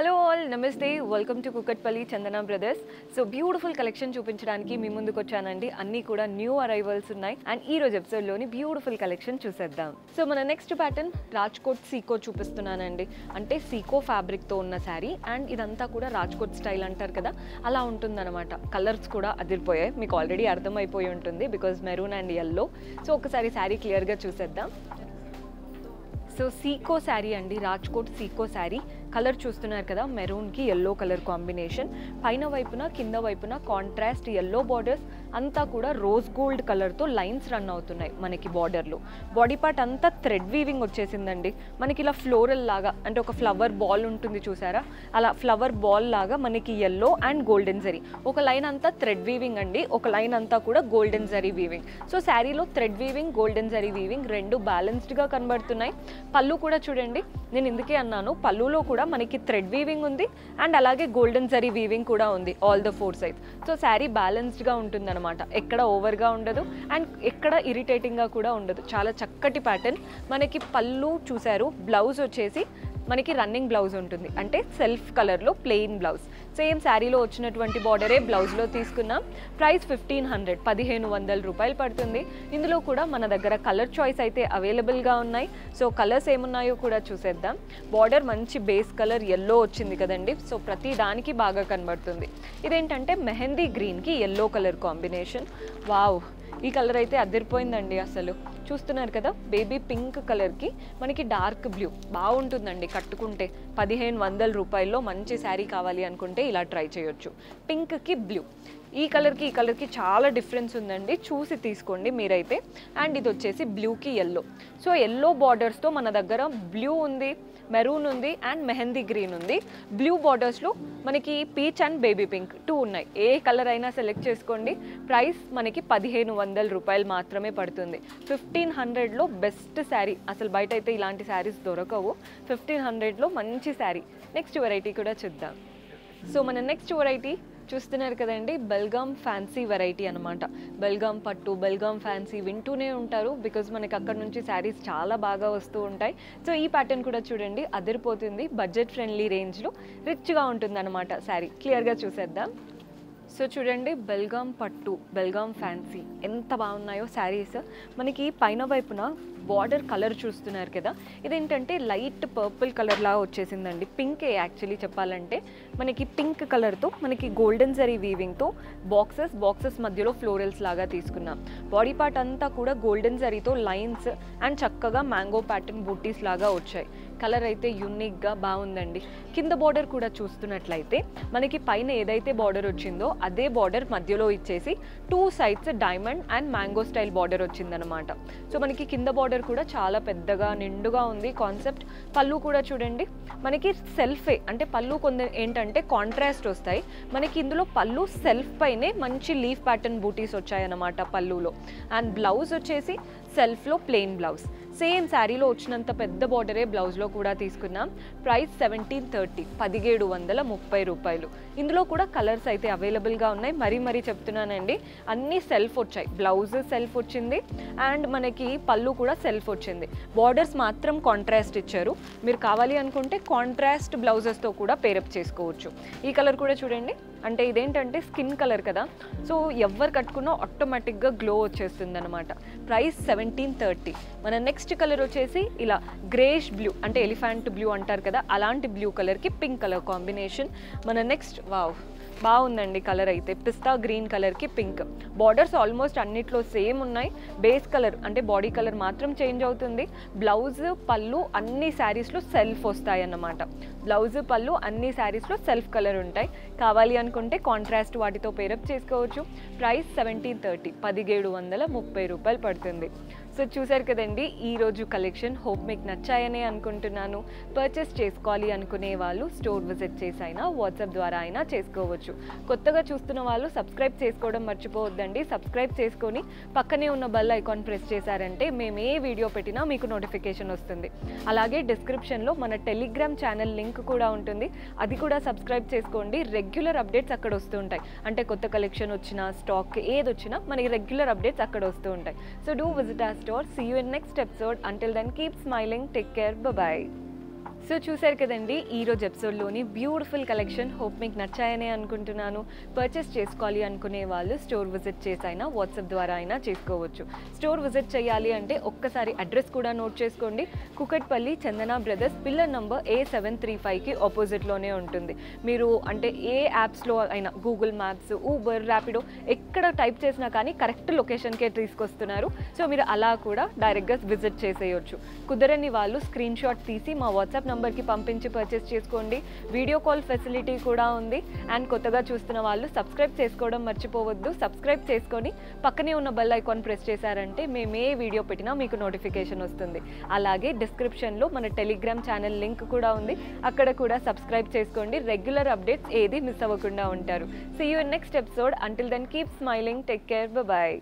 Hello all నమస్తే welcome to Kukatpally Chandana brothers so beautiful collection చూపించడానికి మీ ముందుకు వచ్చానండి. అన్నీ కూడా న్యూ అరైవల్స్ ఉన్నాయి. అండ్ ఈ రోజు ఎపిసోడ్లోని బ్యూటిఫుల్ కలెక్షన్ చూసేద్దాం. సో మన నెక్స్ట్ ప్యాటర్న్ రాజ్కోట్ సీకో చూపిస్తున్నానండి. అంటే సీకో ఫ్యాబ్రిక్తో ఉన్న శారీ అండ్ ఇదంతా కూడా రాజ్కోట్ స్టైల్ అంటారు కదా. అలా ఉంటుందన్నమాట. కలర్స్ కూడా అదిరిపోయాయి. మీకు ఆల్రెడీ అర్థమైపోయి ఉంటుంది because maroon and yellow so ఒకసారి శారీ క్లియర్గా చూసేద్దాం. సో సీకో శారీ అండి. రాజ్కోట్ సీకో శారీ కలర్ చూస్తున్నారు కదా మెరూన్కి ఎల్లో కలర్ కాంబినేషన్. పైన వైపున కింద వైపున కాంట్రాస్ట్ ఎల్లో బార్డర్స్ అంతా కూడా రోజ్ గోల్డ్ కలర్తో లైన్స్ రన్ అవుతున్నాయి మనకి బార్డర్లో. బాడీ పార్ట్ అంతా థ్రెడ్ వీవింగ్ వచ్చేసిందండి. మనకి ఇలా ఫ్లోరల్ లాగా అంటే ఒక ఫ్లవర్ బాల్ ఉంటుంది చూసారా? అలా ఫ్లవర్ బాల్ లాగా మనకి ఎల్లో అండ్ గోల్డెన్ జరీ ఒక లైన్ అంతా థ్రెడ్ వీవింగ్ అండి. ఒక లైన్ అంతా కూడా గోల్డెన్ జరీ వీవింగ్ సో శారీలో thread weaving golden zari weaving రెండు బ్యాలెన్స్డ్గా కనబడుతున్నాయి. పళ్ళు కూడా చూడండి. నేను ఇందుకే అన్నాను. పళ్ళులో కూడా మనకి థ్రెడ్ వీవింగ్ ఉంది. అండ్ అలాగే గోల్డెన్ జరీ వీవింగ్ కూడా ఉంది. All the four size so sari బ్యాలెన్స్డ్గా ఉంటుందన్నమాట. ఎక్కడ ఓవర్గా ఉండదు అండ్ ఎక్కడ ఇరిటేటింగ్గా కూడా ఉండదు. చాలా చక్కటి ప్యాటర్న్. మనకి పళ్ళు చూశారు బ్లౌజ్ వచ్చేసి మనకి రన్నింగ్ బ్లౌజ్ ఉంటుంది. అంటే సెల్ఫ్ కలర్లో ప్లెయిన్ బ్లౌజ్ సేమ్ శారీలో వచ్చినటువంటి బార్డరే బ్లౌజ్లో తీసుకున్నాం ప్రైస్ ఫిఫ్టీన్ హండ్రెడ్ పదిహేను వందల రూపాయలు పడుతుంది. ఇందులో కూడా మన దగ్గర కలర్ చాయిస్ అయితే అవైలబుల్గా ఉన్నాయి. సో కలర్స్ ఏమున్నాయో కూడా చూసేద్దాం. బార్డర్ మంచి బేస్ కలర్ ఎల్లో వచ్చింది కదండి. సో ప్రతి దానికి బాగా కనబడుతుంది. ఇదేంటంటే మెహందీ గ్రీన్కి ఎల్లో కలర్ కాంబినేషన్ వావ్ ఈ కలర్ అయితే అదిరిపోయిందండి అసలు. చూస్తున్నారు కదా బేబీ పింక్ కలర్కి మనకి డార్క్ బ్లూ బాగుంటుందండి కట్టుకుంటే. పదిహేను వందల రూపాయల్లో మంచి శారీ కావాలి అనుకుంటే ఇలా ట్రై చేయొచ్చు. పింక్కి బ్లూ. ఈ కలర్కి ఈ కలర్కి చాలా డిఫరెన్స్ ఉందండి. చూసి తీసుకోండి మీరైతే. అండ్ ఇది వచ్చేసి బ్లూకి ఎల్లో సో ఎల్లో బార్డర్స్తో మన దగ్గర బ్లూ ఉంది మెరూన్ ఉంది అండ్ మెహందీ గ్రీన్ ఉంది. బ్లూ బార్డర్స్లో మనకి peach and baby pink too ఉన్నాయి. ఏ కలర్ అయినా సెలెక్ట్ చేసుకోండి. ప్రైస్ మనకి పదిహేను వందల రూపాయలు మాత్రమే పడుతుంది. ఫిఫ్టీన్ హండ్రెడ్లో బెస్ట్ శారీ అసలు బయట అయితే ఇలాంటి శారీస్ దొరకవు. ఫిఫ్టీన్ హండ్రెడ్లో మంచి శారీ నెక్స్ట్ వెరైటీ కూడా చూద్దాం. సో మన నెక్స్ట్ వెరైటీ చూస్తున్నారు కదండి బెల్గామ్ ఫ్యాన్సీ వెరైటీ అనమాట బెల్గామ్ పట్టు బెల్గామ్ ఫ్యాన్సీ వింటూనే ఉంటారు బికాజ్ మనకి అక్కడ నుంచి శారీస్ చాలా బాగా వస్తూ ఉంటాయి. సో ఈ ప్యాటర్న్ కూడా చూడండి అదిరిపోతుంది బడ్జెట్ ఫ్రెండ్లీ రేంజ్లో రిచ్గా ఉంటుంది అనమాట శారీ. క్లియర్గా చూసేద్దాం. సో చూడండి బెల్గామ్ పట్టు బెల్గామ్ ఫ్యాన్సీ ఎంత బాగున్నాయో శారీస్. మనకి పైన వైపున బార్డర్ కలర్ చూస్తున్నారు కదా. ఇదేంటంటే లైట్ పర్పుల్ కలర్ లాగా వచ్చేసిందండి. పింక్ యాక్చువల్లీ చెప్పాలంటే. మనకి పింక్ కలర్తో మనకి గోల్డెన్ జరీ వీవింగ్తో బాక్సెస్ బాక్సెస్ మధ్యలో ఫ్లోరల్స్ లాగా తీసుకున్నాం. బాడీ పార్ట్ అంతా కూడా గోల్డెన్ జరీతో లైన్స్ అండ్ చక్కగా మ్యాంగో ప్యాటర్న్ బూటీస్ లాగా వచ్చాయి. కలర్ అయితే యునిక్గా బాగుందండి. కింద బార్డర్ కూడా చూస్తున్నట్లయితే మనకి పైన ఏదైతే బార్డర్ వచ్చిందో అదే బార్డర్ మధ్యలో ఇచ్చేసి two sides diamond and mango style border వచ్చిందనమాట సో మనకి కింద బార్డర్ కూడా చాలా పెద్దగా నిండుగా ఉంది కాన్సెప్ట్ పళ్ళు కూడా చూడండి. మనకి సెల్ఫే అంటే పళ్ళు కొంత ఏంటంటే కాంట్రాస్ట్ వస్తాయి. మనకి ఇందులో పళ్ళు సెల్ఫ్ పైనే మంచి లీఫ్ ప్యాటర్న్ బూటీస్ వచ్చాయన్నమాట పళ్ళులో. అండ్ బ్లౌజ్ వచ్చేసి సెల్ఫ్లో ప్లెయిన్ బ్లౌజ్ సేమ్ శారీలో వచ్చినంత పెద్ద బార్డరే బ్లౌజ్లో కూడా తీసుకున్నాం. ప్రైస్ సెవెంటీన్ థర్టీ పదిహేడు వందల ముప్పై రూపాయలు. ఇందులో కూడా కలర్స్ అయితే అవైలబుల్గా ఉన్నాయి. మరీ మరీ చెప్తున్నానండి అన్నీ సెల్ఫ్ వచ్చాయి. బ్లౌజ్ సెల్ఫ్ వచ్చింది అండ్ మనకి పళ్ళు కూడా సెల్ఫ్ వచ్చింది. బార్డర్స్ మాత్రం కాంట్రాస్ట్ ఇచ్చారు. మీరు కావాలి అనుకుంటే కాంట్రాస్ట్ బ్లౌజెస్తో కూడా పేరప్ చేసుకోవచ్చు. ఈ కలర్ కూడా చూడండి. అంటే ఇదేంటంటే స్కిన్ కలర్ కదా. సో ఎవరు కట్టుకున్నా ఆటోమేటిక్గా గ్లో వచ్చేస్తుంది అనమాట ప్రైస్ సెవెంటీన్ థర్టీ. మన నెక్స్ట్ కలర్ వచ్చేసి ఇలా గ్రేష్ బ్లూ అంటే ఎలిఫెంట్ బ్లూ అంటారు కదా అలాంటి బ్లూ కలర్కి పింక్ కలర్ కాంబినేషన్. మన నెక్స్ట్ వావ్. బాగుందండి కలర్ అయితే. పిస్తా గ్రీన్ కలర్కి పింక్. బార్డర్స్ ఆల్మోస్ట్ అన్నిట్లో సేమ్ ఉన్నాయి. బేస్ కలర్ అంటే బాడీ కలర్ మాత్రం చేంజ్ అవుతుంది. బ్లౌజ్ పళ్ళు అన్ని శారీస్లో సెల్ఫ్ వస్తాయి అన్నమాట బ్లౌజ్ పళ్ళు అన్ని శారీస్లో సెల్ఫ్ కలర్ ఉంటాయి. కావాలి అనుకుంటే కాంట్రాస్ట్ వాటితో పేరప్ చేసుకోవచ్చు. ప్రైస్ సెవెంటీన్ థర్టీ పదిహేడు వందల ముప్పై రూపాయలు పడుతుంది. సో చూసారు కదండి ఈరోజు కలెక్షన్ హోప్ మీకు నచ్చాయనే అనుకుంటున్నాను. పర్చేస్ చేసుకోవాలి అనుకునే వాళ్ళు స్టోర్ విజిట్ చేసి అయినా వాట్సాప్ ద్వారా అయినా చేసుకోవచ్చు. కొత్తగా చూస్తున్న వాళ్ళు సబ్స్క్రైబ్ చేసుకోవడం మర్చిపోవద్దండి. సబ్స్క్రైబ్ చేసుకొని పక్కనే ఉన్న బెల్ ఐకాన్ ప్రెస్ చేశారంటే మేము ఏ వీడియో పెట్టినా మీకు నోటిఫికేషన్ వస్తుంది. అలాగే డిస్క్రిప్షన్లో మన టెలిగ్రామ్ ఛానల్ లింక్ కూడా ఉంటుంది. అది కూడా సబ్స్క్రైబ్ చేసుకోండి. రెగ్యులర్ అప్డేట్స్ అక్కడ వస్తూ ఉంటాయి. అంటే కొత్త కలెక్షన్ వచ్చినా స్టాక్ ఏది వచ్చినా మనకి రెగ్యులర్ అప్డేట్స్ అక్కడ వస్తూ ఉంటాయి. సో డూ విజిట్ ఆ store store. See you in next episode. Until then, keep smiling. Take care. Bye-bye. So చూశారు కదండి ఈరోజు ఎపిసోడ్లోని బ్యూటిఫుల్ కలెక్షన్ హోప్ మీకు నచ్చాయని అనుకుంటున్నాను. పర్చేస్ చేసుకోవాలి అనుకునే వాళ్ళు స్టోర్ విజిట్ చేసి అయినా వాట్సాప్ ద్వారా అయినా చేసుకోవచ్చు. స్టోర్ విజిట్ చేయాలి అంటే ఒక్కసారి అడ్రస్ కూడా నోట్ చేసుకోండి. Kukatpally Chandana brothers pillar number A seven three ఫైవ్కి ఆపోజిట్లోనే ఉంటుంది. మీరు అంటే ఏ యాప్స్లో అయినా గూగుల్ మ్యాప్స్ ఊబర్ ర్యాపిడో ఎక్కడ టైప్ చేసినా కానీ కరెక్ట్ లొకేషన్కే తీసుకొస్తున్నారు. సో మీరు అలా కూడా డైరెక్ట్గా విజిట్ చేసేయచ్చు. కుదరని వాళ్ళు స్క్రీన్ షాట్ తీసి మా వాట్సాప్ నెంబర్కి పంపించి పర్చేస్ చేసుకోండి. వీడియో కాల్ ఫెసిలిటీ కూడా ఉంది. అండ్ కొత్తగా చూస్తున్న వాళ్ళు సబ్స్క్రైబ్ చేసుకోవడం మర్చిపోవద్దు. సబ్స్క్రైబ్ చేసుకొని పక్కనే ఉన్న బెల్ ఐకాన్ ప్రెస్ చేశారంటే మేము ఏ వీడియో పెట్టినా మీకు నోటిఫికేషన్ వస్తుంది. అలాగే డిస్క్రిప్షన్లో మన టెలిగ్రామ్ ఛానల్ లింక్ కూడా ఉంది. అక్కడ కూడా సబ్స్క్రైబ్ చేసుకోండి. రెగ్యులర్ అప్డేట్స్ ఏది మిస్ అవ్వకుండా ఉంటారు. See you next episode until then keep smiling take care bye